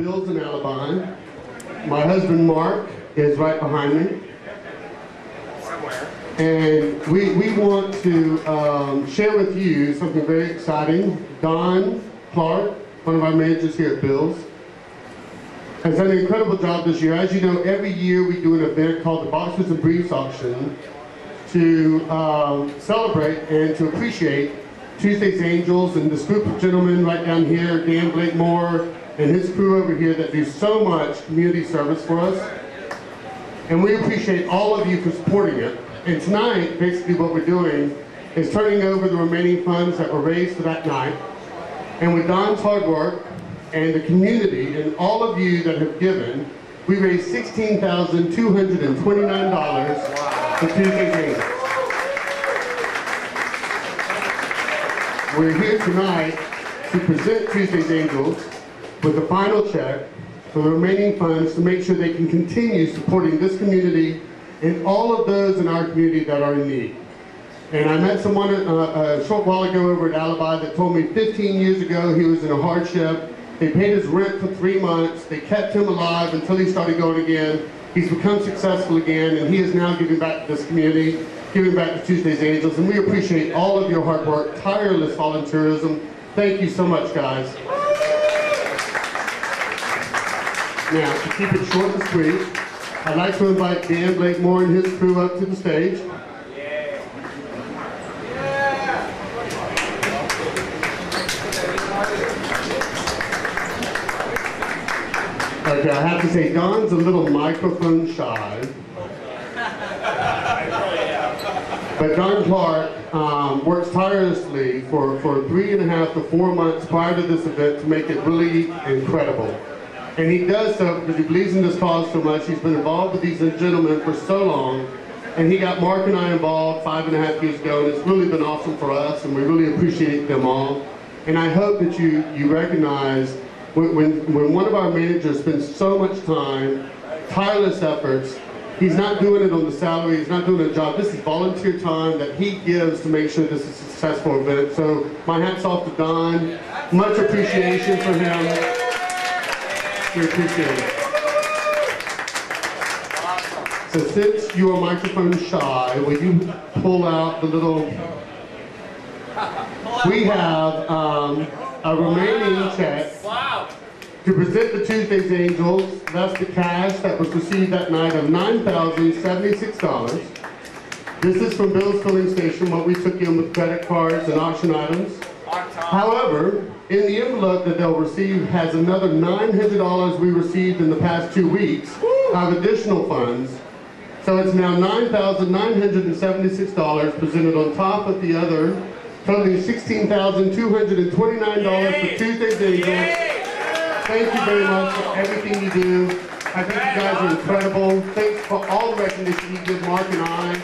Bill's in Alibi. My husband Mark is right behind me. And we, we want to um, share with you something very exciting. Don Clark, one of our managers here at Bill's, has done an incredible job this year. As you know, every year we do an event called the Boxers and Briefs Auction to um, celebrate and to appreciate Tuesday's Angels and this group of gentlemen right down here, Dan Blakemore and his crew over here that do so much community service for us. And we appreciate all of you for supporting it. And tonight, basically what we're doing is turning over the remaining funds that were raised for that night. And with Don's hard work and the community and all of you that have given, we raised $16,229 for Tuesday's Angels. We're here tonight to present Tuesday's Angels with the final check for the remaining funds to make sure they can continue supporting this community and all of those in our community that are in need. And I met someone uh, a short while ago over at Alibi that told me 15 years ago he was in a hardship. They paid his rent for three months. They kept him alive until he started going again. He's become successful again, and he is now giving back to this community, giving back to Tuesday's Angels. And we appreciate all of your hard work, tireless volunteerism. Thank you so much, guys. Now, to keep it short and sweet, I'd like to invite Dan Blakemore and his crew up to the stage. Okay, I have to say, Don's a little microphone shy. But Don Clark um, works tirelessly for, for three and a half to four months prior to this event to make it really incredible. And he does so because he believes in this cause so much. He's been involved with these gentlemen for so long. And he got Mark and I involved five and a half years ago, and it's really been awesome for us, and we really appreciate them all. And I hope that you, you recognize when, when, when one of our managers spends so much time, tireless efforts, he's not doing it on the salary, he's not doing a job. This is volunteer time that he gives to make sure this is a successful event. So my hat's off to Don. Much appreciation for him. We appreciate it. So since you are microphone shy, will you pull out the little... We have um, a remaining check to present the Tuesday's Angels. That's the cash that was received that night of $9,076. This is from Bill's Filling Station, what we took in with credit cards and auction items. However, in the envelope that they'll receive has another $900 we received in the past two weeks of additional funds. So it's now $9,976 presented on top of the other, totaling $16,229 for Tuesday's Angels. Thank you very much for everything you do. I think you guys are incredible. Thanks for all the recognition you give Mark and I.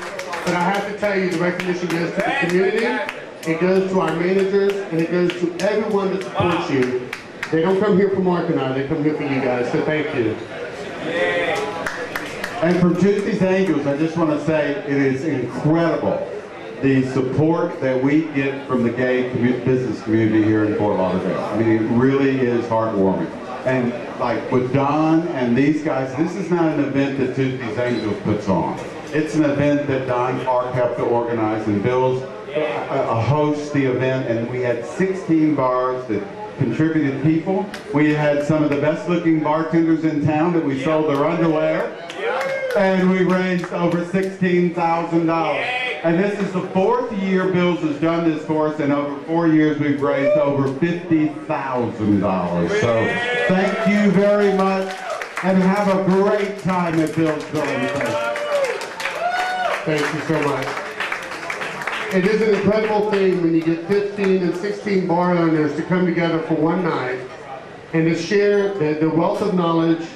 But I have to tell you, the recognition goes to the community, it goes to our managers, and it goes to everyone that supports you. They don't come here for Mark and I, they come here for you guys, so thank you. And from Tuesday's Angels, I just want to say it is incredible the support that we get from the gay business community here in Fort Lauderdale. I mean, it really is heartwarming. And like with Don and these guys, this is not an event that Tuesday's Angels puts on. It's an event that Don Clark helped to organize and Bill's a, host the event and we had 16 bars that contributed people. We had some of the best looking bartenders in town that we sold their underwear. And we raised over $16,000. And this is the fourth year Bill's has done this for us, and over four years we've raised over $50,000. So thank you very much, and have a great time at Bill's Filling Thank you so much. It is an incredible thing when you get 15 and 16 bar owners to come together for one night and to share the, the wealth of knowledge,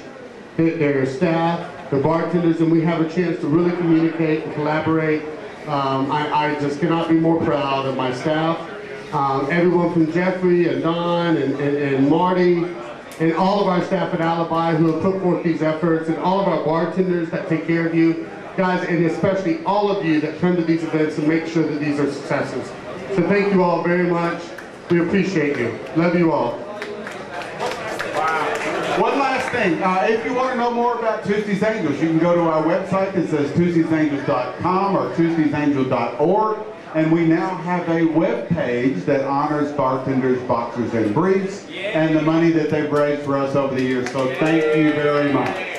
the, their staff, the bartenders, and we have a chance to really communicate and collaborate um, I, I, just cannot be more proud of my staff. Um, everyone from Jeffrey and Don and, and, and, Marty and all of our staff at Alibi who have put forth these efforts and all of our bartenders that take care of you. Guys, and especially all of you that come to these events and make sure that these are successes. So thank you all very much. We appreciate you. Love you all. Wow. One last thing, uh, if you want to know more about Tuesday's Angels, you can go to our website that says tuesdaysangels.com or tuesdaysangels.org. And we now have a web page that honors bartenders, boxers, and briefs, and the money that they've raised for us over the years. So thank you very much.